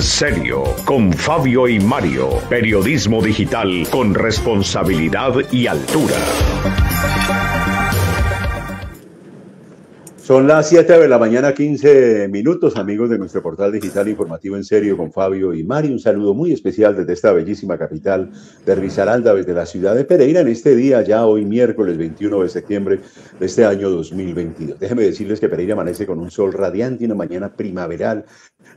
En serio, con Fabio y Mario. Periodismo digital con responsabilidad y altura. Son las 7 de la mañana, 15 minutos, amigos de nuestro portal digital informativo en serio con Fabio y Mario. Un saludo muy especial desde esta bellísima capital de Risaralda, desde la ciudad de Pereira, en este día, ya hoy miércoles 21 de septiembre de este año 2022. Déjenme decirles que Pereira amanece con un sol radiante y una mañana primaveral,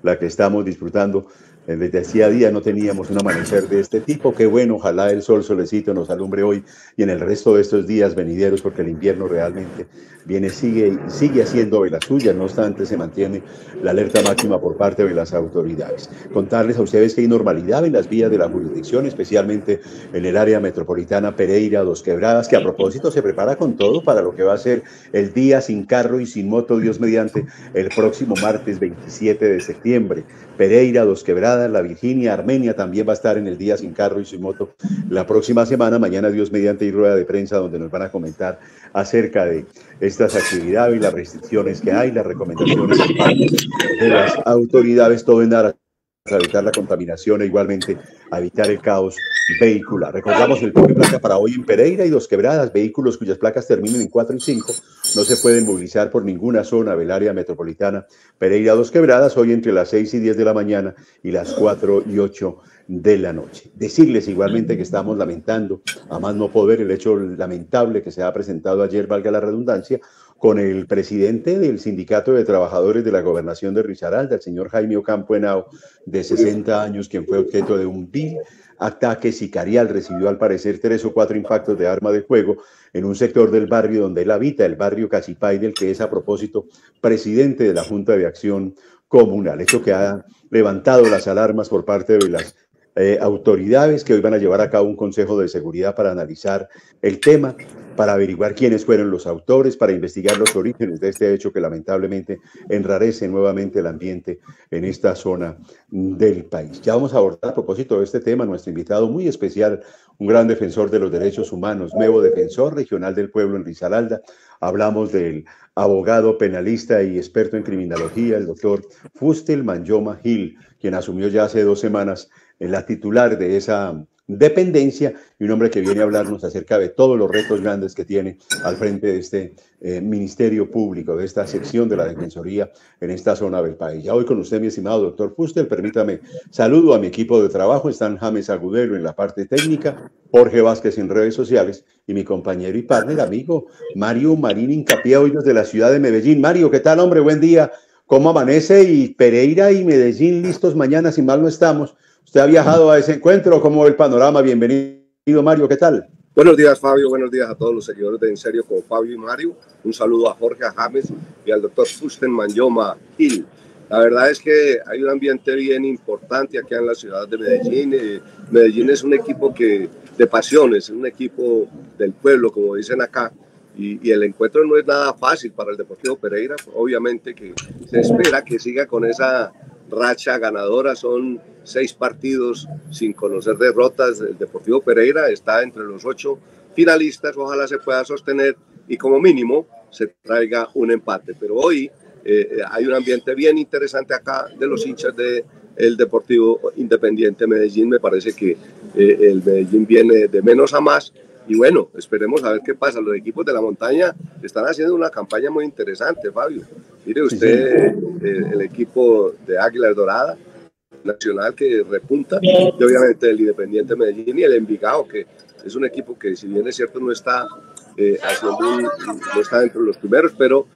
la que estamos disfrutando eh, desde hacía días no teníamos un amanecer de este tipo. Qué bueno, ojalá el sol solecito nos alumbre hoy y en el resto de estos días venideros, porque el invierno realmente viene, sigue, sigue haciendo de las suyas. No obstante, se mantiene la alerta máxima por parte de las autoridades. Contarles a ustedes que hay normalidad en las vías de la jurisdicción, especialmente en el área metropolitana Pereira, Dos Quebradas, que a propósito se prepara con todo para lo que va a ser el día sin carro y sin moto, Dios mediante, el próximo martes 27 de septiembre. Pereira, Dos Quebradas, La Virginia, Armenia también va a estar en el día sin carro y sin moto la próxima semana. Mañana, Dios mediante, y rueda de prensa donde nos van a comentar acerca de estas actividades las restricciones que hay, las recomendaciones de las autoridades, todo en aras a evitar la contaminación e igualmente a evitar el caos vehicular. Recordamos el de placa para hoy en Pereira y Dos Quebradas, vehículos cuyas placas terminen en 4 y 5 no se pueden movilizar por ninguna zona del área metropolitana Pereira Dos Quebradas hoy entre las 6 y 10 de la mañana y las 4 y 8 de la noche. Decirles igualmente que estamos lamentando, a más no poder, el hecho lamentable que se ha presentado ayer, valga la redundancia, con el presidente del Sindicato de Trabajadores de la Gobernación de Risaralda, el señor Jaime Ocampo Henao, de 60 años, quien fue objeto de un vil ataque sicarial. Recibió al parecer tres o cuatro impactos de arma de fuego en un sector del barrio donde él habita, el barrio Casipay, del que es a propósito presidente de la Junta de Acción Comunal. Esto que ha levantado las alarmas por parte de las eh, autoridades que hoy van a llevar a cabo un consejo de seguridad para analizar el tema, para averiguar quiénes fueron los autores, para investigar los orígenes de este hecho que lamentablemente enrarece nuevamente el ambiente en esta zona del país. Ya vamos a abordar a propósito de este tema nuestro invitado muy especial, un gran defensor de los derechos humanos, nuevo defensor regional del pueblo en Risaralda. Hablamos del abogado penalista y experto en criminología, el doctor Fustel Manjoma Gil, quien asumió ya hace dos semanas la titular de esa dependencia y un hombre que viene a hablarnos acerca de todos los retos grandes que tiene al frente de este eh, Ministerio Público, de esta sección de la Defensoría en esta zona del país. Ya hoy con usted, mi estimado doctor Fuster, permítame, saludo a mi equipo de trabajo, están James Agudelo en la parte técnica, Jorge Vázquez en redes sociales y mi compañero y partner, amigo Mario Marín Incapié, hoy desde la ciudad de Medellín. Mario, ¿qué tal, hombre? Buen día. ¿Cómo amanece? Y Pereira y Medellín listos mañana, si mal no estamos, Usted ha viajado a ese encuentro, ¿cómo el panorama? Bienvenido, Mario, ¿qué tal? Buenos días, Fabio. Buenos días a todos los seguidores de En Serio con Fabio y Mario. Un saludo a Jorge James y al doctor Fusten Manyoma Gil. La verdad es que hay un ambiente bien importante aquí en la ciudad de Medellín. Eh, Medellín es un equipo que, de pasiones, es un equipo del pueblo, como dicen acá. Y, y, el encuentro no es nada fácil para el Deportivo Pereira. Obviamente que se espera que siga con esa racha ganadora. Son seis partidos sin conocer derrotas. El Deportivo Pereira está entre los ocho finalistas. Ojalá se pueda sostener y como mínimo se traiga un empate. Pero hoy eh, hay un ambiente bien interesante acá de los hinchas de el Deportivo Independiente Medellín. Me parece que eh, el Medellín viene de menos a más. Y bueno, esperemos a ver qué pasa. Los equipos de la montaña están haciendo una campaña muy interesante, Fabio. Mire usted, eh, el equipo de Águila Dorada, Nacional que repunta, y obviamente el Independiente Medellín y el Envigado, que es un equipo que si bien es cierto no está eh, haciendo no está dentro de los primeros, pero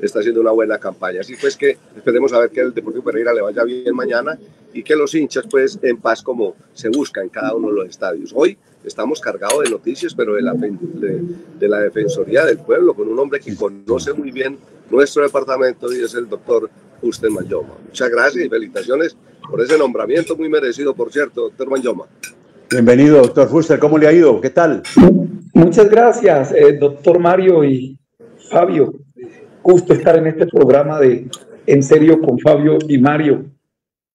está haciendo una buena campaña. Así pues que esperemos a ver que el Deportivo Pereira le vaya bien mañana y que los hinchas pues en paz como se busca en cada uno de los estadios. Hoy estamos cargados de noticias, pero de la, de, la Defensoría del Pueblo, con un hombre que conoce muy bien nuestro departamento y es el doctor Usted Mayoma. Muchas gracias y felicitaciones por ese nombramiento muy merecido, por cierto, doctor Mayoma. Bienvenido, doctor Fuster. ¿Cómo le ha ido? ¿Qué tal? Muchas gracias, eh, doctor Mario y Fabio. Gusto estar en este programa de En serio con Fabio y Mario.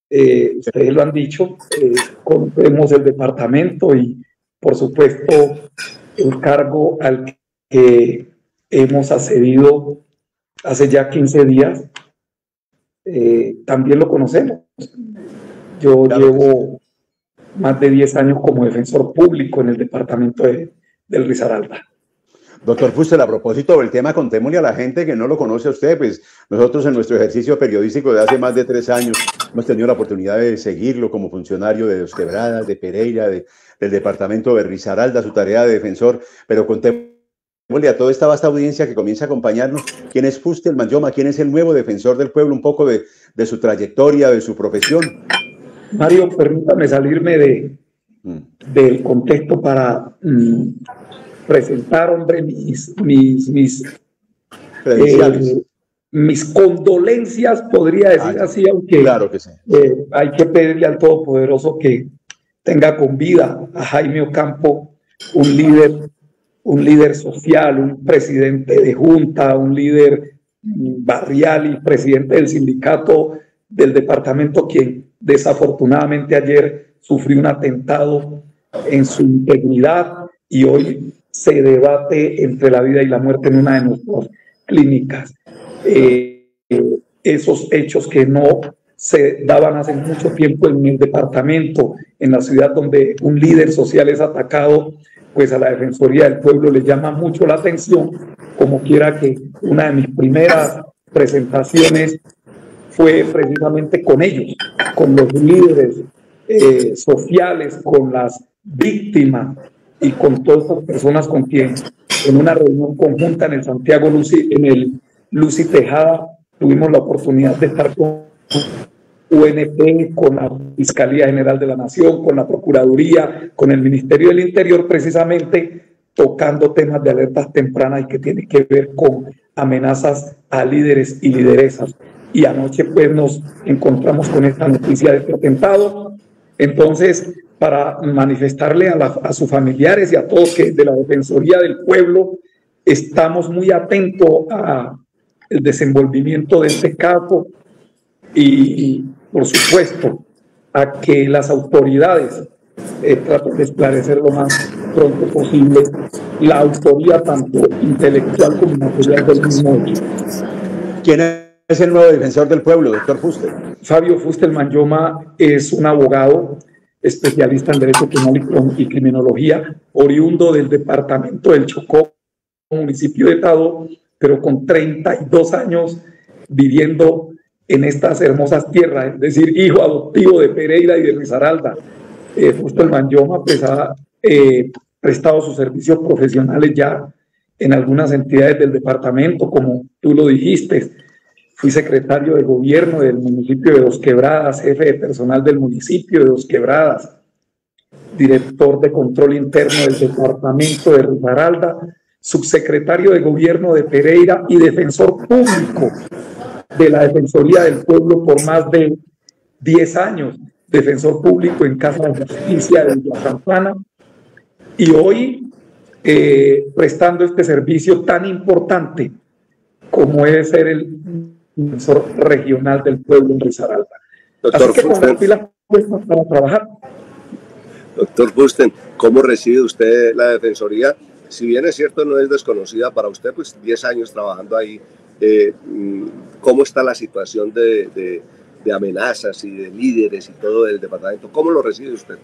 Eh, ustedes lo han dicho, eh, conocemos el departamento y, por supuesto, el cargo al que hemos accedido hace ya 15 días, también lo conocemos. Yo llevo más de 10 años como defensor público en el departamento de, del Risaralda. Doctor Fuster, a propósito del tema, contémosle a la gente que no lo conoce a usted, pues nosotros en nuestro ejercicio periodístico de hace más de tres años hemos tenido la oportunidad de seguirlo como funcionario de Dos Quebradas, de Pereira, del departamento de Risaralda, su tarea de defensor, pero contémosle a toda esta vasta audiencia que comienza a acompañarnos, quién es Fuster Manyoma, quién es el nuevo defensor del pueblo, un poco de, de su trayectoria, de su profesión. Mario, permítame salirme de, mm. del contexto para mm, presentar, hombre, mis, mis, mis, eh, mis condolencias, podría decir ah, así, aunque claro que sí. Eh, hay que pedirle al Todopoderoso que tenga con vida a Jaime Ocampo, un líder, un líder social, un presidente de junta, un líder barrial y presidente del sindicato del departamento, quien desafortunadamente ayer sufrió un atentado en su integridad y hoy se debate entre la vida y la muerte en una de nuestras clínicas. Eh, esos hechos que no se daban hace mucho tiempo en el departamento, en la ciudad donde un líder social es atacado, pues a la Defensoría del Pueblo le llama mucho la atención, como quiera que una de mis primeras presentaciones fue precisamente con ellos, con los líderes eh, sociales, con las víctimas y con todas las personas con quien en una reunión conjunta en el Santiago Lucy, en el Lucy Tejada, tuvimos la oportunidad de estar con UNP, con la Fiscalía General de la Nación, con la Procuraduría, con el Ministerio del Interior, precisamente tocando temas de alertas tempranas y que tiene que ver con amenazas a líderes y lideresas. Y anoche pues nos encontramos con esta noticia de este atentado. Entonces, para manifestarle a, sus familiares y a todos que de la Defensoría del Pueblo estamos muy atentos al desenvolvimiento de este caso y, por supuesto, a que las autoridades eh, traten de esclarecer lo más pronto posible la autoría tanto intelectual como material del mismo. ¿Quién es el nuevo defensor del pueblo, doctor Fuster? Fabio Fuster Manyoma es un abogado especialista en Derecho Penal y Criminología, oriundo del departamento del Chocó, municipio de Tado, pero con 32 años viviendo en estas hermosas tierras, es decir, hijo adoptivo de Pereira y de Risaralda. Eh, justo el Manyoma pues, ha eh, prestado sus servicios profesionales ya en algunas entidades del departamento, como tú lo dijiste, Fui secretario de gobierno del municipio de Dos Quebradas, jefe de personal del municipio de Dos Quebradas, director de control interno del departamento de Risaralda, subsecretario de gobierno de Pereira y defensor público de la Defensoría del Pueblo por más de 10 años, defensor público en Casa de Justicia de Villa Santana, y hoy eh, prestando este servicio tan importante como es ser el defensor regional del pueblo en Risaralda. Doctor Así que para trabajar. Doctor Fusten, ¿cómo recibe usted la Defensoría? Si bien es cierto, no es desconocida para usted, pues 10 años trabajando ahí, eh, ¿cómo está la situación de, de, amenazas y de líderes y todo del departamento? ¿Cómo lo recibe usted?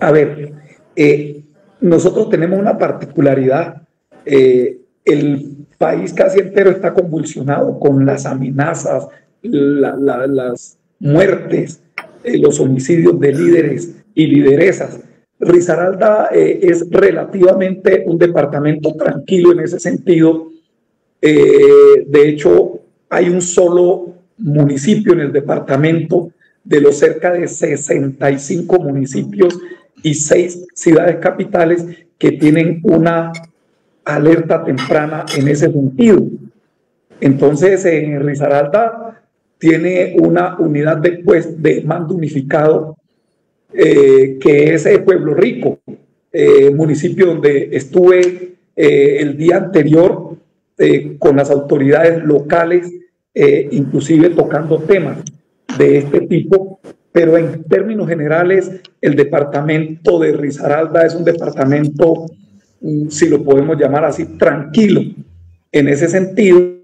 A ver, eh, nosotros tenemos una particularidad. Eh, el país casi entero está convulsionado con las amenazas, las muertes, eh, los homicidios de líderes y lideresas. Risaralda eh, es relativamente un departamento tranquilo en ese sentido. Eh, de hecho, hay un solo municipio en el departamento de los cerca de 65 municipios y seis ciudades capitales que tienen una alerta temprana en ese sentido. Entonces, en Risaralda tiene una unidad de, pues, de mando unificado eh, que es Pueblo Rico, eh, municipio donde estuve eh, el día anterior con las autoridades locales, inclusive tocando temas de este tipo, pero en términos generales el departamento de Risaralda es un departamento si lo podemos llamar así, tranquilo en ese sentido,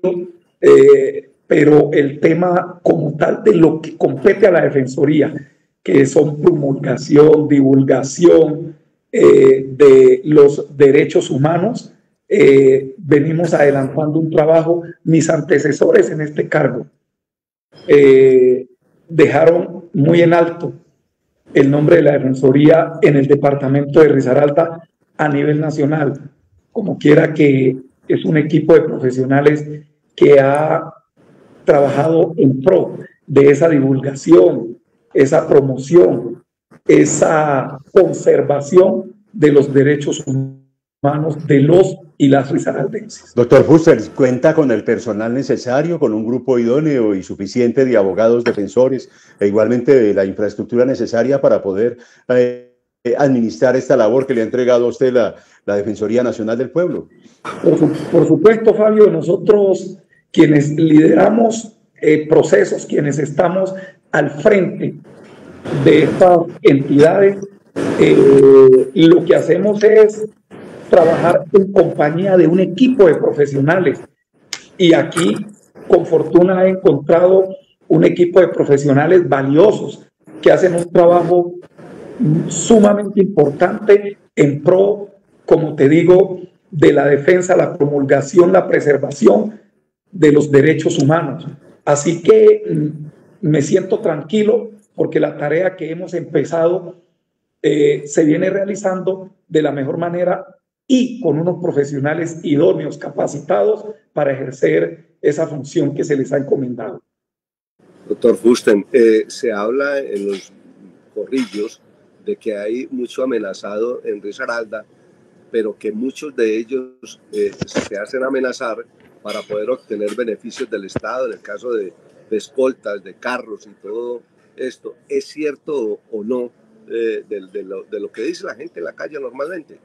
eh, pero el tema como tal de lo que compete a la Defensoría, que son promulgación, divulgación eh, de los derechos humanos. Eh, venimos adelantando un trabajo, mis antecesores en este cargo dejaron muy en alto el nombre de la Defensoría en el departamento de Risaralda a nivel nacional, como quiera que es un equipo de profesionales que ha trabajado en pro de esa divulgación, esa promoción, esa conservación de los derechos humanos de los y las risaraldenses. Doctor Fuster, ¿cuenta con el personal necesario, con un grupo idóneo y suficiente de abogados defensores e igualmente la infraestructura necesaria para poder eh, administrar esta labor que le ha entregado a usted la, la Defensoría Nacional del Pueblo? Por, supuesto, Fabio, nosotros quienes lideramos eh, procesos, quienes estamos al frente de estas entidades, eh, lo que hacemos es trabajar en compañía de un equipo de profesionales. Y aquí, con fortuna, he encontrado un equipo de profesionales valiosos que hacen un trabajo sumamente importante en pro, como te digo, de la defensa, la promulgación, la preservación de los derechos humanos. Así que mm, me siento tranquilo porque la tarea que hemos empezado eh, se viene realizando de la mejor manera y con unos profesionales idóneos, capacitados para ejercer esa función que se les ha encomendado. Doctor Fusten, eh, se habla en los corrillos de que hay mucho amenazado en Risaralda, pero que muchos de ellos eh, se hacen amenazar para poder obtener beneficios del Estado, en el caso de, escoltas, de carros y todo esto. ¿Es cierto o no eh, de, lo, que dice la gente en la calle normalmente?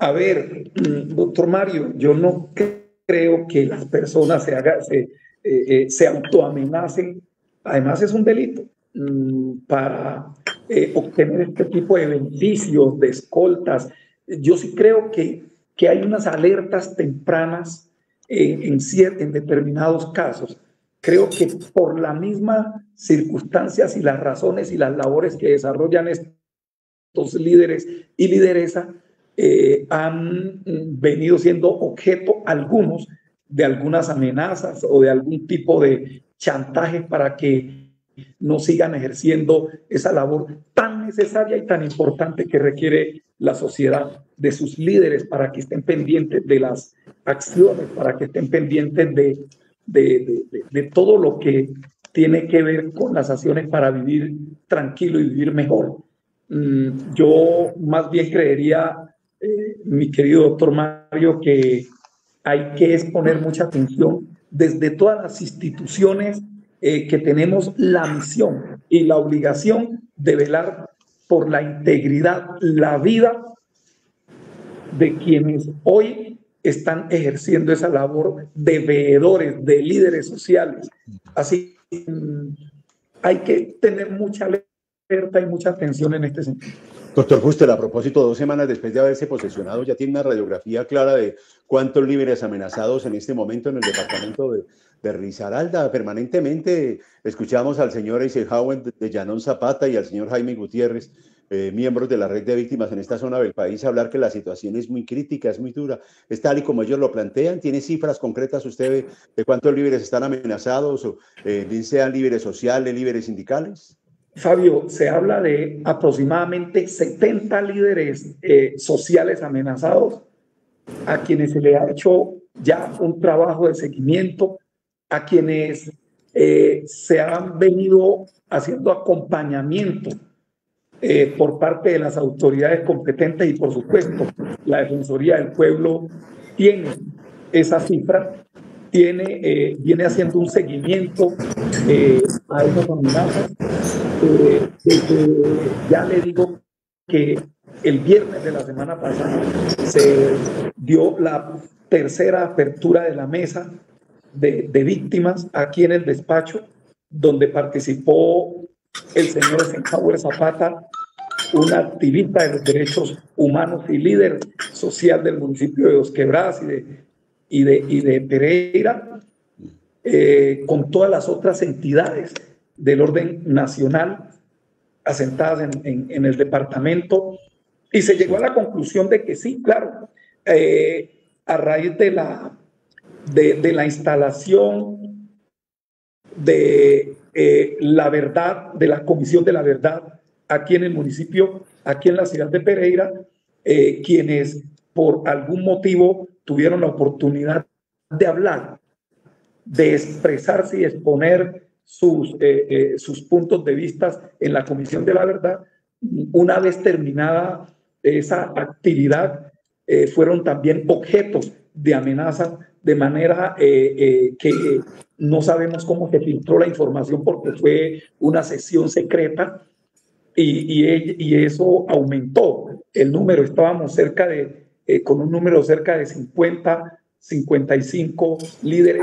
A ver, doctor Mario, yo no creo que las personas se, haga, se, eh, se autoamenacen. Además es un delito. Mm, para eh, obtener este tipo de beneficios, de escoltas. Yo sí creo que, que hay unas alertas tempranas en, en determinados casos. Creo que por las mismas circunstancias y las razones y las labores que desarrollan estos líderes y lideresa, eh, han venido siendo objeto algunos de algunas amenazas o de algún tipo de chantaje para que no sigan ejerciendo esa labor tan necesaria y tan importante que requiere la sociedad de sus líderes para que estén pendientes de las acciones, para que estén pendientes de, de, todo lo que tiene que ver con las acciones para vivir tranquilo y vivir mejor. Mm, yo más bien creería, eh, mi querido doctor Mario, que hay que exponer mucha atención desde todas las instituciones eh, que tenemos la misión y la obligación de velar por la integridad, la vida de quienes hoy están ejerciendo esa labor de veedores, de líderes sociales. Así mm, hay que tener mucha alerta y mucha atención en este sentido. Doctor Fuster, a propósito, dos semanas después de haberse posesionado, ya tiene una radiografía clara de cuántos líderes amenazados en este momento en el departamento de, de Risaralda. Permanentemente escuchamos al señor Eisenhower de Llanón Zapata y al señor Jaime Gutiérrez, eh, miembros de la red de víctimas en esta zona del país, hablar que la situación es muy crítica, es muy dura. Es tal y como ellos lo plantean. ¿Tiene cifras concretas usted de, cuántos líderes están amenazados, eh, sean líderes sociales, líderes sindicales? Fabio, se habla de aproximadamente 70 líderes eh, sociales amenazados a quienes se le ha hecho ya un trabajo de seguimiento, a quienes eh, se han venido haciendo acompañamiento eh, por parte de las autoridades competentes y por supuesto la Defensoría del Pueblo tiene esa cifra, tiene, viene haciendo un seguimiento a esas amenazas. Eh, ya le digo que el viernes de la semana pasada se dio la tercera apertura de la mesa de, víctimas aquí en el despacho, donde participó el señor Eisenhower Zapata, un activista de los derechos humanos y líder social del municipio de Dos Quebradas y de, y de, y de Pereira, eh, con todas las otras entidades del orden nacional asentadas en, el departamento. Y se llegó a la conclusión de que sí, claro, eh, a raíz de la, de, la instalación de eh, la verdad, de la Comisión de la Verdad aquí en el municipio, aquí en la ciudad de Pereira, eh, quienes por algún motivo tuvieron la oportunidad de hablar, de expresarse y exponer sus, sus puntos de vista en la Comisión de la Verdad, una vez terminada esa actividad, eh, fueron también objetos de amenaza, de manera eh, eh, que no sabemos cómo se filtró la información porque fue una sesión secreta y, y, eso aumentó el número. Estábamos cerca de, con un número cerca de 50, 55 líderes,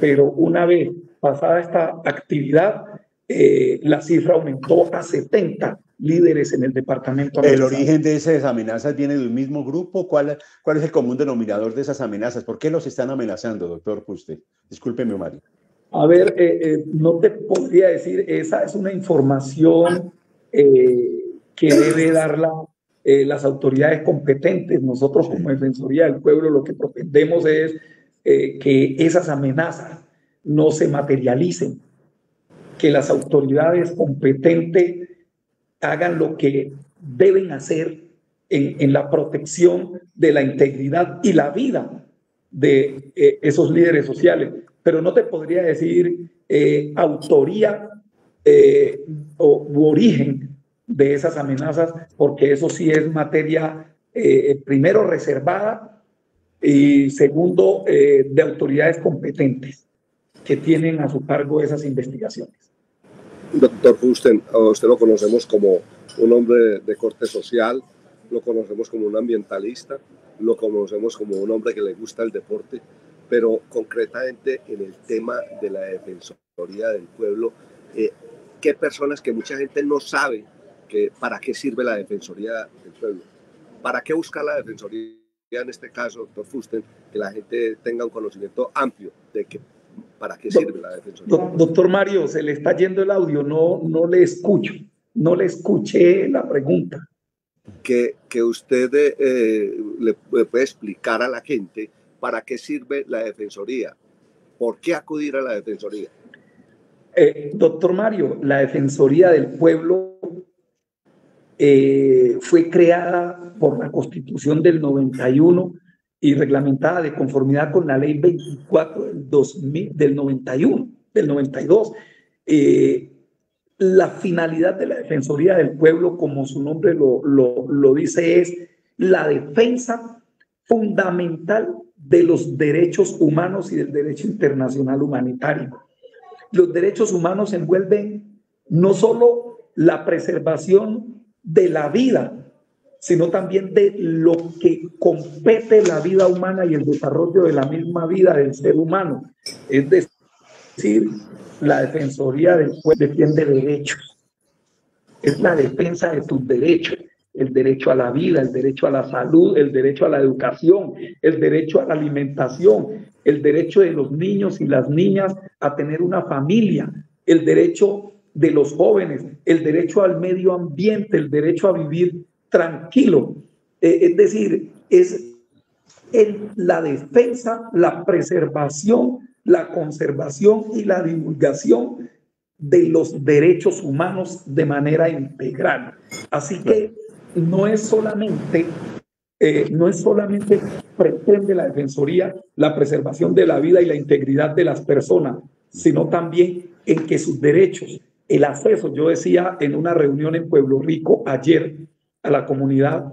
pero una vez pasada esta actividad, la cifra aumentó a 70 líderes en el departamento. ¿El origen de esas amenazas viene del mismo grupo? ¿Cuál, ¿Cuál es el común denominador de esas amenazas? ¿Por qué los están amenazando, doctor Puste? Discúlpeme, Mario. A ver, eh, eh, no te podría decir, esa es una información eh, que debe darla las autoridades competentes. Nosotros como Defensoría del Pueblo lo que pretendemos es que esas amenazas no se materialicen, que las autoridades competentes hagan lo que deben hacer en, la protección de la integridad y la vida de eh, esos líderes sociales. Pero no te podría decir eh, autoría eh, o u origen de esas amenazas, porque eso sí es materia, primero, reservada y segundo, de autoridades competentes que tienen a su cargo esas investigaciones. Doctor Husten, a usted lo conocemos como un hombre de corte social, lo conocemos como un ambientalista, lo conocemos como un hombre que le gusta el deporte, pero concretamente en el tema de la Defensoría del Pueblo, eh, ¿qué personas que mucha gente no sabe que, para qué sirve la Defensoría del Pueblo? ¿Para qué busca la Defensoría en este caso, doctor Fusten, que la gente tenga un conocimiento amplio de que ¿Para qué sirve la defensoría? Doctor Mario, se le está yendo el audio, no, no le escucho, no le escuché la pregunta. Que, que usted eh, le puede explicar a la gente para qué sirve la defensoría, por qué acudir a la defensoría. Eh, doctor Mario, la Defensoría del Pueblo eh, fue creada por la Constitución del 91 y reglamentada de conformidad con la ley 24 del, 2000, del 91, del 92. Eh, la finalidad de la Defensoría del Pueblo, como su nombre lo, lo, lo dice, es la defensa fundamental de los derechos humanos y del derecho internacional humanitario. Los derechos humanos envuelven no solo la preservación de la vida, sino también de lo que compete la vida humana y el desarrollo de la misma vida del ser humano. Es decir, la Defensoría del defiende derechos. Es la defensa de tus derechos. El derecho a la vida, el derecho a la salud, el derecho a la educación, el derecho a la alimentación, el derecho de los niños y las niñas a tener una familia, el derecho de los jóvenes, el derecho al medio ambiente, el derecho a vivir tranquilo. Eh, es decir, es la defensa, la preservación, la conservación y la divulgación de los derechos humanos de manera integral. Así que no es solamente, eh, no es solamente pretende la Defensoría la preservación de la vida y la integridad de las personas, sino también en que sus derechos, el acceso, yo decía en una reunión en Pueblo Rico ayer, a la comunidad,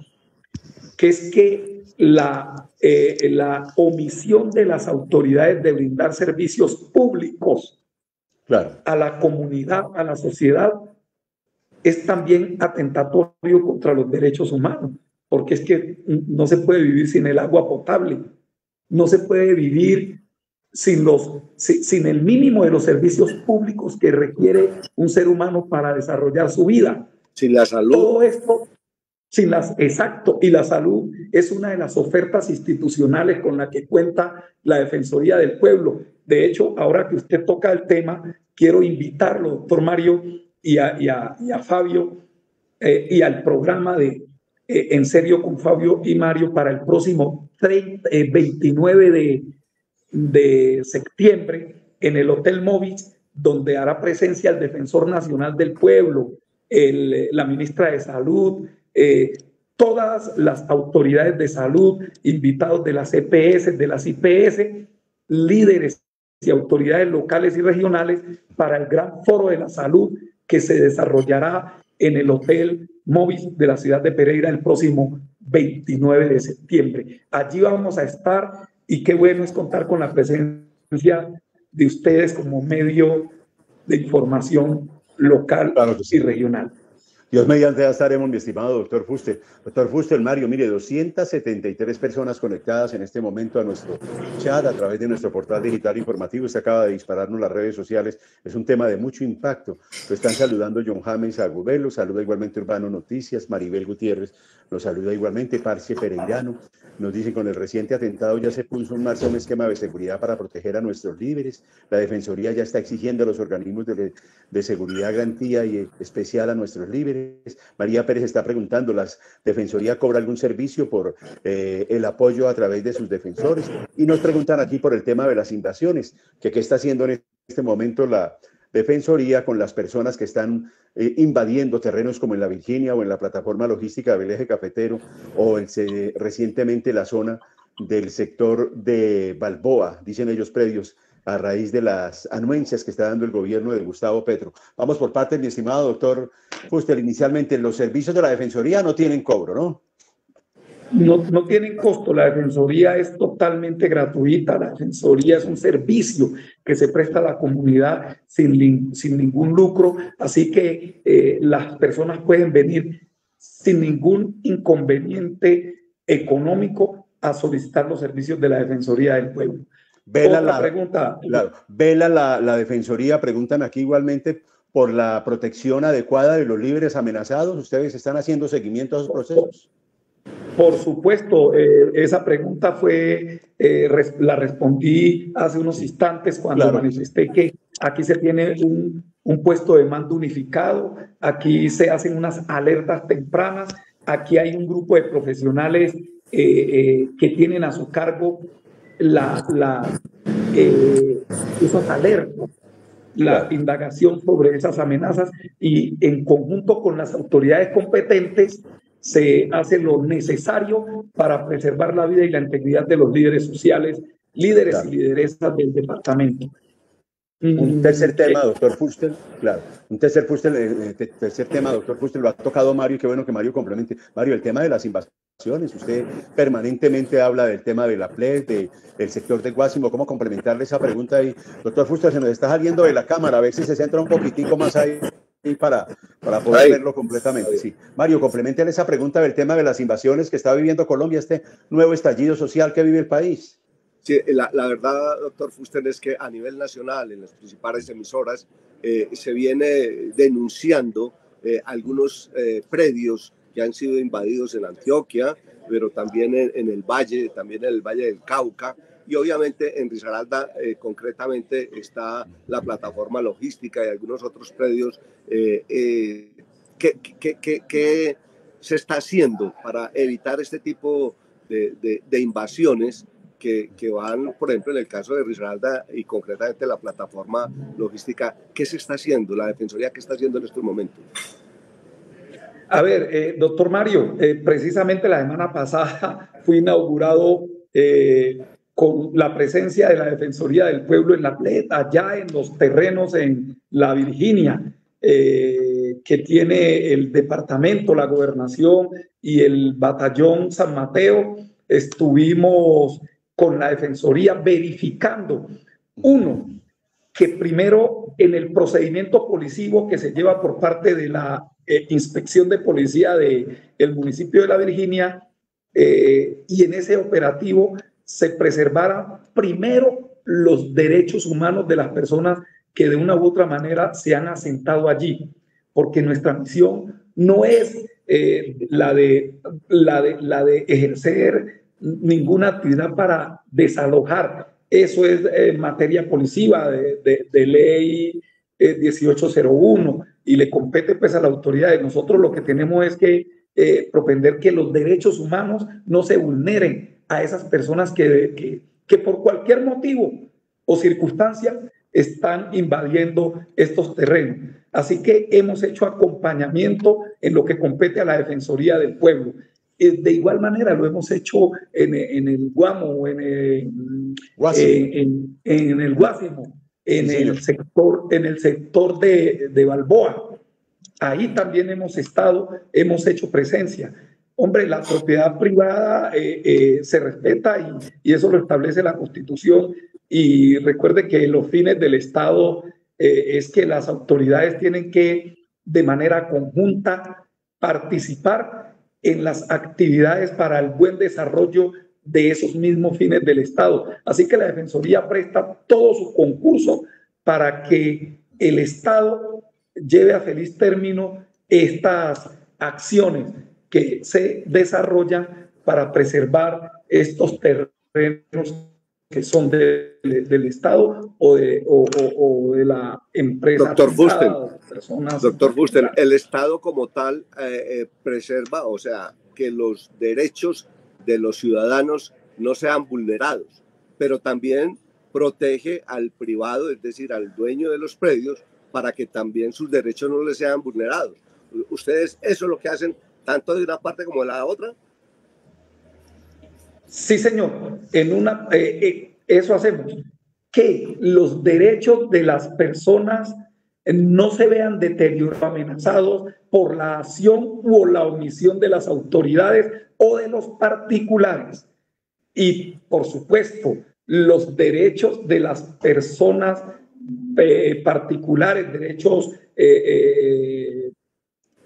que es que la, eh, la omisión de las autoridades de brindar servicios públicos a la comunidad, a la sociedad, es también atentatorio contra los derechos humanos, porque es que no se puede vivir sin el agua potable, no se puede vivir sin, los, sin el mínimo de los servicios públicos que requiere un ser humano para desarrollar su vida. Sin la salud. Todo esto sin las, exacto, y la salud es una de las ofertas institucionales con la que cuenta la Defensoría del Pueblo. De hecho, ahora que usted toca el tema, quiero invitarlo, doctor Mario, y a, y a, Fabio, eh, y al programa de En serio con Fabio y Mario para el próximo 29 de, de septiembre en el Hotel Movis, donde hará presencia el Defensor Nacional del Pueblo, el, la ministra de Salud, eh, todas las autoridades de salud, invitados de las EPS, de las IPS, líderes y autoridades locales y regionales para el gran foro de la salud que se desarrollará en el Hotel Movis de la ciudad de Pereira el próximo 29 de septiembre. Allí vamos a estar y qué bueno es contar con la presencia de ustedes como medio de información local y regional. Dios mediante ya estaremos, mi estimado doctor Fuster. Doctor Fuster, Mario, mire, 273 personas conectadas en este momento a nuestro chat a través de nuestro portal digital informativo. Se acaba de dispararnos las redes sociales. Es un tema de mucho impacto. Lo están saludando John James Agubelo, saluda igualmente Urbano Noticias, Maribel Gutiérrez, nos saluda igualmente Parche Pereirano. Nos dice con el reciente atentado ya se puso en marcha un esquema de seguridad para proteger a nuestros líderes. La Defensoría ya está exigiendo a los organismos de, de seguridad garantía y especial a nuestros líderes María Pérez está preguntando, ¿la Defensoría cobra algún servicio por eh, el apoyo a través de sus defensores? Y nos preguntan aquí por el tema de las invasiones, que qué está haciendo en este momento la Defensoría con las personas que están eh, invadiendo terrenos como en la Virginia o en la plataforma logística del eje cafetero o recientemente la zona del sector de Balboa, dicen ellos predios a raíz de las anuencias que está dando el gobierno de Gustavo Petro. Vamos por parte, mi estimado doctor Fuster. Inicialmente, los servicios de la Defensoría no tienen cobro, ¿no? No, no tienen costo, la Defensoría es totalmente gratuita, la Defensoría es un servicio que se presta a la comunidad sin, sin ningún lucro, así que eh, las personas pueden venir sin ningún inconveniente económico a solicitar los servicios de la Defensoría del Pueblo. Vela la pregunta. Vela la, la Defensoría, preguntan aquí igualmente por la protección adecuada de los líderes amenazados. ¿Ustedes están haciendo seguimiento a esos procesos? Por supuesto, eh, esa pregunta fue, eh, la respondí hace unos instantes cuando manifesté que aquí se tiene un, un, puesto de mando unificado, aquí se hacen unas alertas tempranas, aquí hay un grupo de profesionales eh, que tienen a su cargo la, la, eh, esas alertas, la indagación sobre esas amenazas y en conjunto con las autoridades competentes se hace lo necesario para preservar la vida y la integridad de los líderes sociales, líderes y lideresas del departamento. Un tercer tema, doctor Fuster, claro. Un tercer, Fuster, tercer tema, doctor Fuster, lo ha tocado Mario y qué bueno que Mario complemente. Mario, el tema de las invasiones, usted permanentemente habla del tema de la PLE, del sector de Guásimo, ¿cómo complementarle esa pregunta ahí? Doctor Fuster, se nos está saliendo de la cámara, a ver si se centra un poquitico más ahí para, para poder verlo completamente. Sí. Mario, complementale esa pregunta del tema de las invasiones que está viviendo Colombia, este nuevo estallido social que vive el país. Sí, la, la, verdad, doctor Fuster, es que a nivel nacional, en las principales emisoras, eh, se viene denunciando eh, algunos eh, predios que han sido invadidos en Antioquia, pero también en, en, el valle, también en el valle del Cauca, y obviamente en Risaralda concretamente está la plataforma logística y algunos otros predios. ¿qué, qué, qué, qué, se está haciendo para evitar este tipo de, invasiones? que, que, van, por ejemplo, en el caso de Risaralda y concretamente la plataforma logística, ¿qué se está haciendo? La Defensoría, ¿qué está haciendo en estos momentos? A ver, eh, doctor Mario, eh, precisamente la semana pasada fue inaugurado eh, con la presencia de la Defensoría del Pueblo en la pleta, allá en los terrenos en la Virginia, que tiene el departamento, la gobernación y el batallón San Mateo. Estuvimos con la Defensoría verificando, uno, que primero en el procedimiento policivo que se lleva por parte de la eh, inspección de policía del el municipio de La Virginia eh, y en ese operativo se preservara primero los derechos humanos de las personas que de una u otra manera se han asentado allí, porque nuestra misión no es eh, la, de, la, de, la de ejercer ninguna actividad para desalojar. Eso es eh, materia policiva de, de, ley 1801 y le compete pues a la autoridad. Nosotros lo que tenemos es que eh, propender que los derechos humanos no se vulneren a esas personas que, que, que por cualquier motivo o circunstancia están invadiendo estos terrenos. Así que hemos hecho acompañamiento en lo que compete a la Defensoría del Pueblo. Eh, de igual manera lo hemos hecho en, en el Guamo, en el, en, en, el Guáfimo, en el sector, en el sector de, de Balboa. Ahí también hemos estado, hemos hecho presencia. Hombre, la propiedad privada eh, eh, se respeta y, y, eso lo establece la Constitución. Y recuerde que los fines del Estado eh, es que las autoridades tienen que, de manera conjunta, participar en las actividades para el buen desarrollo de esos mismos fines del Estado. Así que la Defensoría presta todo su concurso para que el Estado lleve a feliz término estas acciones que se desarrollan para preservar estos terrenos que son de, del Estado o de, o, o, de la empresa. Doctor Busten, doctor Busten, el Estado como tal eh, eh, preserva, o sea, que los derechos de los ciudadanos no sean vulnerados, pero también protege al privado, es decir, al dueño de los predios, para que también sus derechos no le sean vulnerados. ¿Ustedes eso es lo que hacen tanto de una parte como de la otra? Sí, señor. En una, eh, eh, eso hacemos. Que los derechos de las personas no se vean deteriorados, amenazados por la acción o la omisión de las autoridades o de los particulares. Y, por supuesto, los derechos de las personas eh, particulares, derechos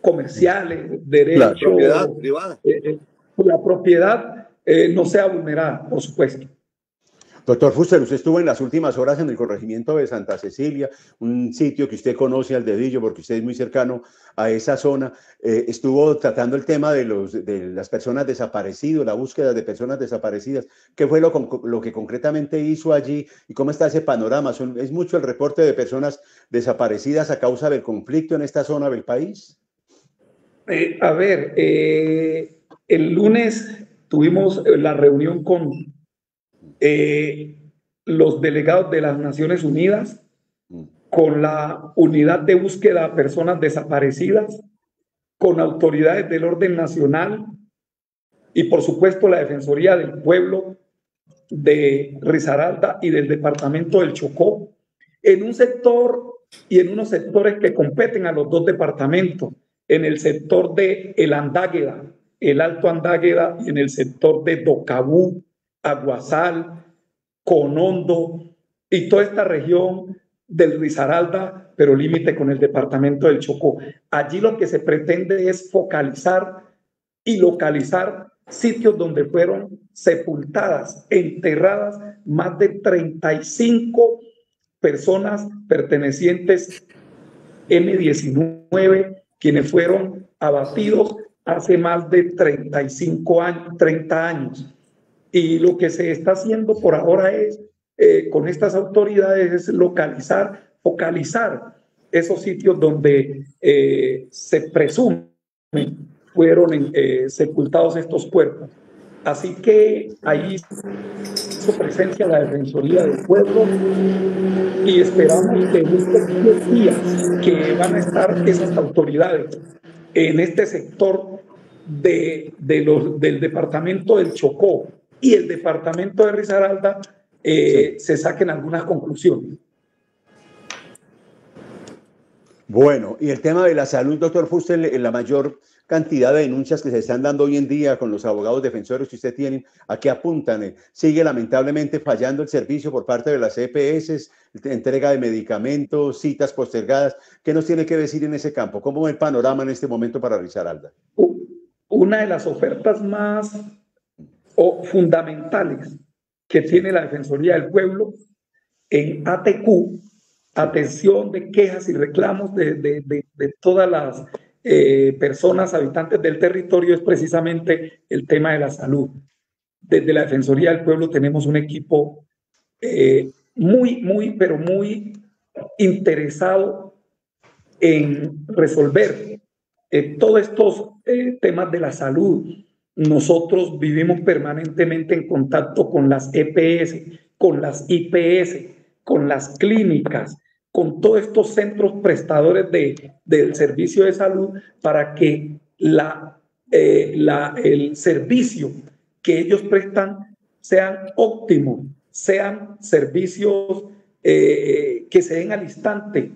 comerciales, derechos... La propiedad privada. la propiedad no sea vulnerada, por supuesto. Doctor Fuster, usted estuvo en las últimas horas en el corregimiento de Santa Cecilia, un sitio que usted conoce al dedillo porque usted es muy cercano a esa zona. Eh, estuvo tratando el tema de, los, de las personas desaparecidas, la búsqueda de personas desaparecidas. ¿Qué fue lo, lo que concretamente hizo allí y cómo está ese panorama? Son, ¿Es mucho el reporte de personas desaparecidas a causa del conflicto en esta zona del país? Eh, a ver, eh, el lunes tuvimos la reunión con eh, los delegados de las Naciones Unidas mm. con la unidad de búsqueda de personas desaparecidas, con autoridades del orden nacional y por supuesto la Defensoría del Pueblo de Risaralda y del Departamento del Chocó, en un sector y en unos sectores que competen a los dos departamentos, en el sector de El Andágueda, el Alto Andágueda y en el sector de Docabú, Aguasal, Conondo y toda esta región del Risaralda, pero límite con el departamento del Chocó. Allí lo que se pretende es focalizar y localizar sitios donde fueron sepultadas, enterradas más de 35 personas pertenecientes M19, quienes fueron abatidos hace más de 35 años, 30 años. Y lo que se está haciendo por ahora es, eh, con estas autoridades, es localizar, focalizar esos sitios donde eh, se presume fueron eh, sepultados estos cuerpos. Así que ahí su presencia la Defensoría del Pueblo y esperamos que en estos días que van a estar esas autoridades en este sector de, de los, del departamento del Chocó, y el departamento de Risaralda eh, se saquen algunas conclusiones. Bueno, y el tema de la salud, doctor Fuster, la mayor cantidad de denuncias que se están dando hoy en día con los abogados defensores que usted tiene, ¿a qué apuntan? Sigue lamentablemente fallando el servicio por parte de las EPS, entrega de medicamentos, citas postergadas. ¿Qué nos tiene que decir en ese campo? ¿Cómo es el panorama en este momento para Risaralda? Una de las ofertas más o fundamentales que tiene la Defensoría del Pueblo en ATQ, atención de quejas y reclamos de, de, de, todas las eh, personas habitantes del territorio, es precisamente el tema de la salud. Desde la Defensoría del Pueblo tenemos un equipo eh, muy, muy, pero muy interesado en resolver eh, todos estos temas de la salud. Nosotros vivimos permanentemente en contacto con las EPS, con las IPS, con las clínicas, con todos estos centros prestadores de, del servicio de salud para que la, eh, la, el servicio que ellos prestan sean óptimos, sean servicios eh, que se den al instante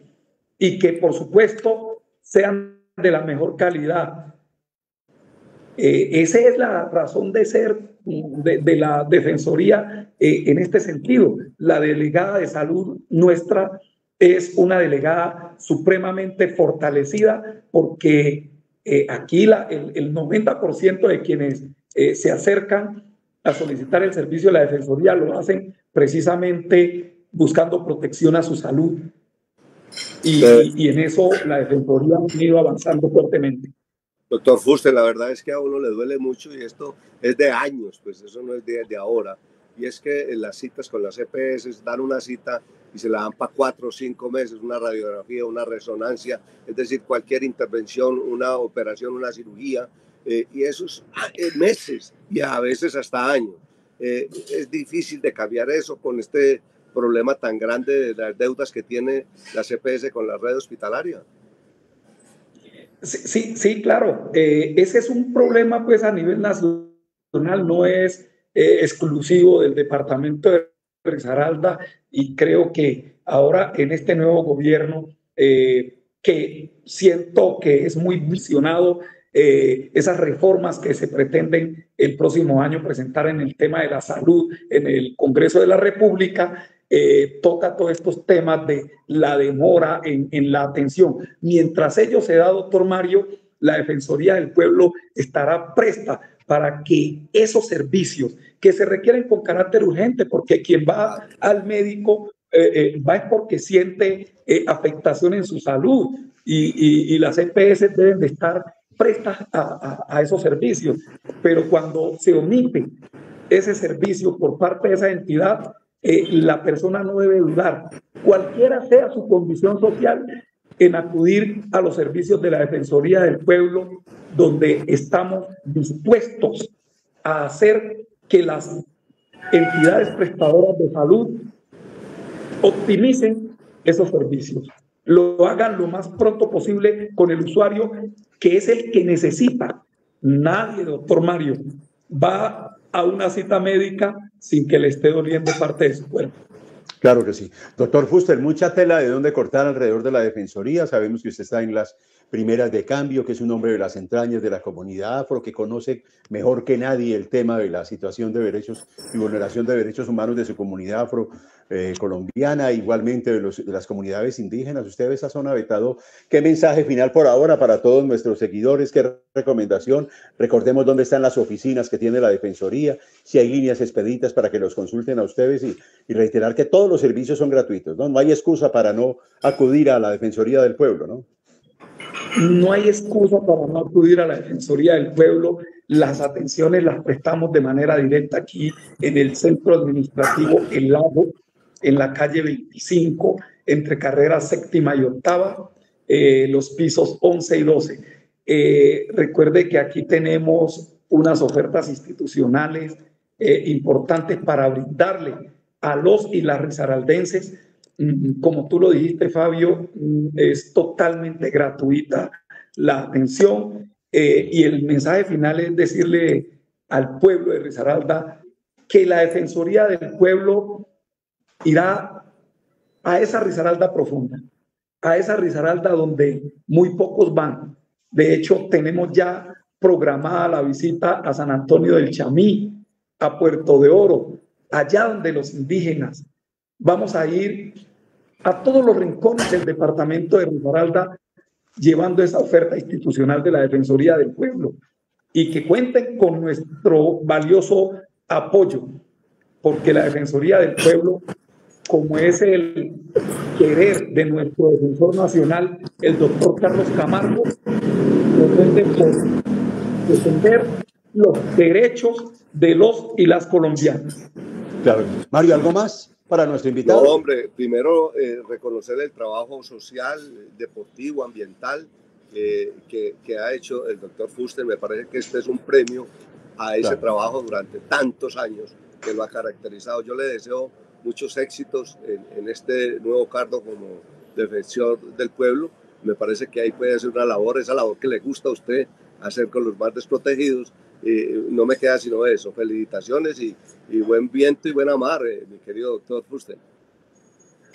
y que por supuesto sean de la mejor calidad. Eh, esa es la razón de ser de, la Defensoría en este sentido. La delegada de salud nuestra es una delegada supremamente fortalecida porque aquí la, el, el 90% de quienes se acercan a solicitar el servicio de la Defensoría lo hacen precisamente buscando protección a su salud. Y, y, en eso la Defensoría ha ido avanzando fuertemente. Doctor Fuster, la verdad es que a uno le duele mucho y esto es de años, pues eso no es de, de ahora. Y es que en las citas con las EPS dan una cita y se la dan para cuatro o cinco meses, una radiografía, una resonancia, es decir, cualquier intervención, una operación, una cirugía, eh, y esos eh, meses y a veces hasta años. Eh, es difícil de cambiar eso con este problema tan grande de las deudas que tiene la CPS con la red hospitalaria. Sí, sí, claro. ese es un problema pues a nivel nacional, no es exclusivo del departamento de Risaralda y creo que ahora en este nuevo gobierno que siento que es muy visionado eh, esas reformas que se pretenden el próximo año presentar en el tema de la salud en el Congreso de la República, eh, toca todos estos temas de la demora en, en la atención. Mientras ello se da, doctor Mario, la Defensoría del Pueblo estará presta para que esos servicios que se requieren con carácter urgente, porque quien va al médico eh, va es porque siente afectación en su salud y, y, y, las EPS deben de estar presta a, esos servicios, pero cuando se omite ese servicio por parte de esa entidad, eh, la persona no debe dudar, cualquiera sea su condición social, en acudir a los servicios de la Defensoría del Pueblo, donde estamos dispuestos a hacer que las entidades prestadoras de salud optimicen esos servicios lo hagan lo más pronto posible con el usuario que es el que necesita. Nadie, doctor Mario, va a una cita médica sin que le esté doliendo parte de su cuerpo. Claro que sí. Doctor Fuster, mucha tela de dónde cortar alrededor de la Defensoría. Sabemos que usted está en las primeras de cambio, que es un hombre de las entrañas de la comunidad afro, que conoce mejor que nadie el tema de la situación de derechos y vulneración de derechos humanos de su comunidad afro eh, colombiana, igualmente de, los, de, las comunidades indígenas. Usted ve esa zona vetado. ¿Qué mensaje final por ahora para todos nuestros seguidores? ¿Qué recomendación? Recordemos dónde están las oficinas que tiene la Defensoría, si hay líneas expeditas para que los consulten a ustedes y, y reiterar que todos los servicios son gratuitos. ¿no? no hay excusa para no acudir a la Defensoría del Pueblo, ¿no? No hay excusa para no acudir a la Defensoría del Pueblo. Las atenciones las prestamos de manera directa aquí en el centro administrativo El Lago, en la calle 25, entre carrera séptima y octava, eh, los pisos 11 y 12. Eh, recuerde que aquí tenemos unas ofertas institucionales eh, importantes para brindarle a los y las risaraldenses como tú lo dijiste, Fabio, mm, es totalmente gratuita la atención eh, y el mensaje final es decirle al pueblo de Risaralda que la Defensoría del Pueblo irá a esa Risaralda profunda, a esa Risaralda donde muy pocos van. De hecho, tenemos ya programada la visita a San Antonio del Chamí, a Puerto de Oro, allá donde los indígenas Vamos a ir a todos los rincones del departamento de Risaralda llevando esa oferta institucional de la Defensoría del Pueblo y que cuenten con nuestro valioso apoyo, porque la Defensoría del Pueblo, como es el querer de nuestro defensor nacional, el doctor Carlos Camargo, pretende defender los derechos de los y las colombianas. Mario, ¿algo más? Para nuestro invitado. No, hombre, primero eh, reconocer el trabajo social, deportivo, ambiental que, que, ha hecho el doctor Fuster. Me parece que este es un premio a ese trabajo durante tantos años que lo ha caracterizado. Yo le deseo muchos éxitos en, en este nuevo cargo como defensor del pueblo. Me parece que ahí puede hacer una labor, esa labor que le gusta a usted hacer con los más desprotegidos. Y no me queda sino eso. Felicitaciones y, y buen viento y buena mar, eh, mi querido doctor Fuster.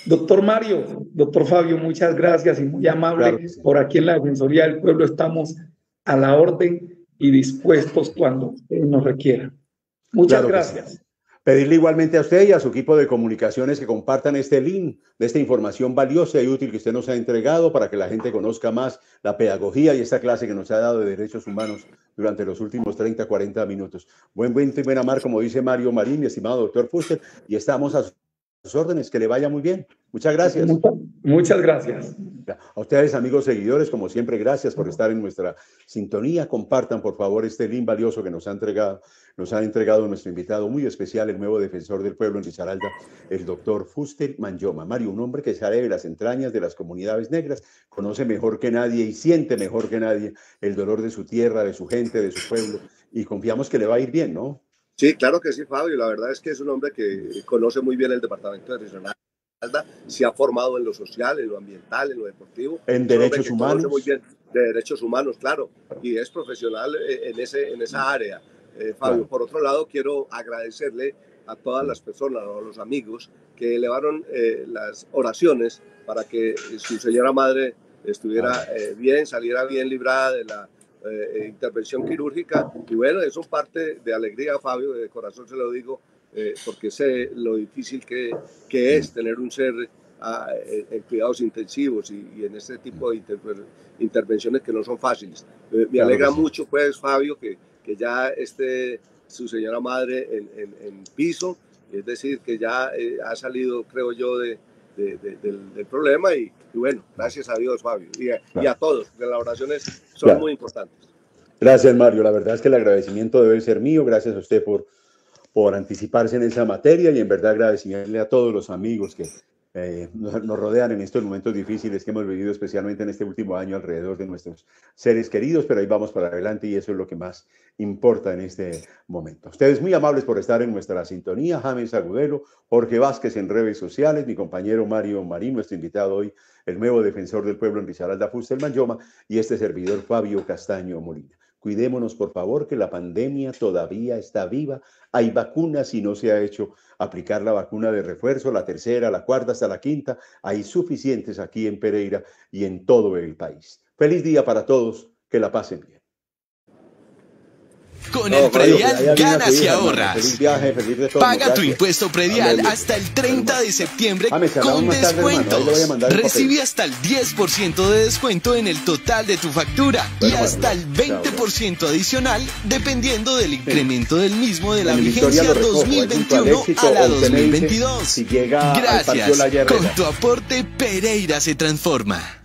Doctor Mario, doctor Fabio, muchas gracias y muy amable. Por aquí en la Defensoría del Pueblo estamos a la orden y dispuestos cuando nos requiera. Muchas gracias. Pedirle igualmente a usted y a su equipo de comunicaciones que compartan este link de esta información valiosa y útil que usted nos ha entregado para que la gente conozca más la pedagogía y esta clase que nos ha dado de derechos humanos durante los últimos 30, 40 minutos. Buen buen y buena mar, como dice Mario Marín, mi estimado doctor Fuster, y estamos a sus órdenes. Que le vaya muy bien. Muchas gracias. Gracias. A ustedes, amigos seguidores, como siempre, gracias por estar en nuestra sintonía. Compartan, por favor, este link valioso que nos ha entregado, nos ha entregado nuestro invitado muy especial, el nuevo defensor del pueblo en Risaralda, el doctor Fuster Manyoma. Mario, un hombre que sale de las entrañas de las comunidades negras, conoce mejor que nadie y siente mejor que nadie el dolor de su tierra, de su gente, de su pueblo, y confiamos que le va a ir bien, ¿no? Sí, claro que sí, Fabio. La verdad es que es un hombre que conoce muy bien el departamento de Risaralda se ha formado en lo social, en lo ambiental, en lo deportivo. En derechos humanos. Muy bien, de derechos humanos, claro, y es profesional eh, en, ese, en esa área. Eh, Fabio, por otro lado, quiero agradecerle a todas las personas, a los amigos que elevaron eh, las oraciones para que su señora madre estuviera bien, saliera bien librada de la intervención quirúrgica. Y bueno, eso es parte de alegría, Fabio, de corazón se lo digo, eh, porque sé lo difícil que, que es tener un ser ah, en, cuidados intensivos y, en este tipo de intervenciones que no son fáciles. Eh, me alegra mucho, pues, Fabio, que, que ya esté su señora madre en, en, piso, es decir, que ya eh, ha salido, creo yo, de, del, del, problema y, bueno, gracias a Dios, Fabio, y a, todos, que las oraciones son muy importantes. Gracias, Mario. La verdad es que el agradecimiento debe ser mío. Gracias a usted por por anticiparse en esa materia y en verdad agradecerle a todos los amigos que eh, nos, rodean en estos momentos difíciles que hemos vivido, especialmente en este último año, alrededor de nuestros seres queridos, pero ahí vamos para adelante y eso es lo que más importa en este momento. Ustedes muy amables por estar en nuestra sintonía, James Agudelo, Jorge Vázquez en redes sociales, mi compañero Mario Marín, nuestro invitado hoy, el nuevo defensor del pueblo en Risaralda Fustel Mayoma, y este servidor Fabio Castaño Molina. Cuidémonos, por favor, que la pandemia todavía está viva. Hay vacunas y no se ha hecho aplicar la vacuna de refuerzo, la tercera, la cuarta, hasta la quinta. Hay suficientes aquí en Pereira y en todo el país. Feliz día para todos. Que la pasen bien. Con el predial ganas y ahorras. Paga tu impuesto predial hasta el 30 de septiembre con descuentos. Recibe hasta el 10% de descuento en el total de tu factura y hasta el 20% adicional dependiendo del incremento del mismo de la vigencia 2021 a la 2022. Gracias. Con tu aporte Pereira se transforma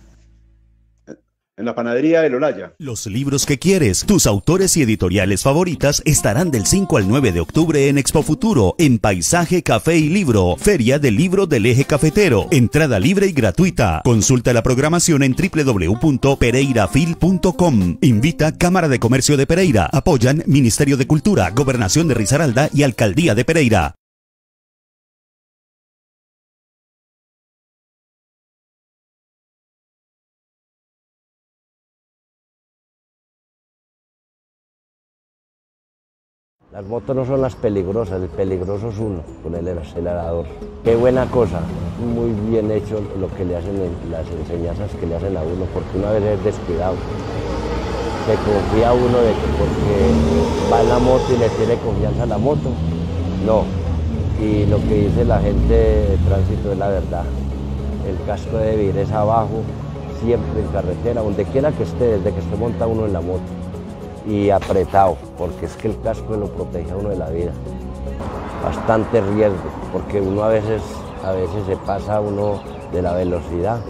en la panadería El Olaya. Los libros que quieres, tus autores y editoriales favoritas estarán del 5 al 9 de octubre en Expo Futuro, en Paisaje, Café y Libro, Feria del Libro del Eje Cafetero. Entrada libre y gratuita. Consulta la programación en www.pereirafil.com. Invita Cámara de Comercio de Pereira. Apoyan Ministerio de Cultura, Gobernación de Risaralda y Alcaldía de Pereira. Las motos no son las peligrosas, el peligroso es uno con el acelerador. Qué buena cosa, muy bien hecho lo que le hacen, las enseñanzas que le hacen a uno, porque una vez es descuidado. Se confía uno de que porque va en la moto y le tiene confianza la moto. No. Y lo que dice la gente de tránsito es la verdad. El casco de vivir es abajo, siempre en carretera, donde quiera que esté, desde que esté monta uno en la moto y apretado, porque es que el casco lo protege a uno de la vida. Bastante riesgo, porque uno a veces, a veces se pasa uno de la velocidad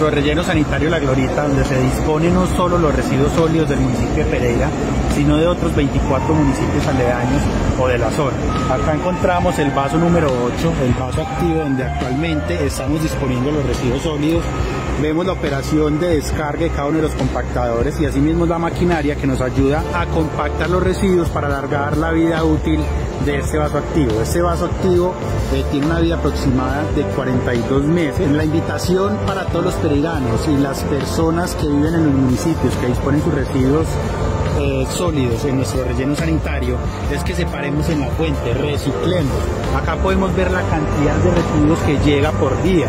nuestro relleno sanitario La Glorita, donde se disponen no solo los residuos sólidos del municipio de Pereira, sino de otros 24 municipios aledaños o de la zona. Acá encontramos el vaso número 8, el vaso activo, donde actualmente estamos disponiendo los residuos sólidos. Vemos la operación de descarga de cada uno de los compactadores y asimismo la maquinaria que nos ayuda a compactar los residuos para alargar la vida útil de este vaso activo. Este vaso activo eh, tiene una vida aproximada de 42 meses. La invitación para todos los pereiranos y las personas que viven en los municipios que disponen sus residuos eh, sólidos en nuestro relleno sanitario es que separemos en la fuente, reciclemos. Acá podemos ver la cantidad de residuos que llega por día.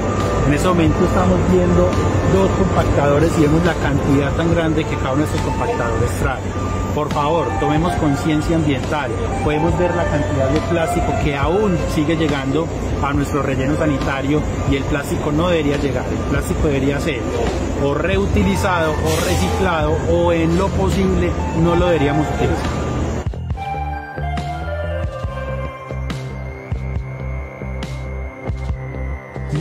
En ese momento estamos viendo dos compactadores y vemos la cantidad tan grande que cada uno de estos compactadores trae. Por favor, tomemos conciencia ambiental. Podemos ver la cantidad de plástico que aún sigue llegando a nuestro relleno sanitario y el plástico no debería llegar. El plástico debería ser o reutilizado o reciclado o en lo posible no lo deberíamos utilizar.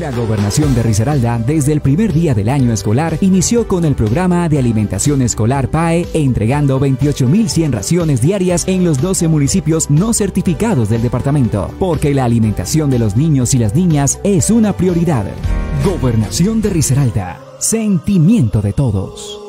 La gobernación de Risaralda, desde el primer día del año escolar, inició con el programa de alimentación escolar PAE, entregando 28.100 raciones diarias en los 12 municipios no certificados del departamento, porque la alimentación de los niños y las niñas es una prioridad. Gobernación de Risaralda, sentimiento de todos.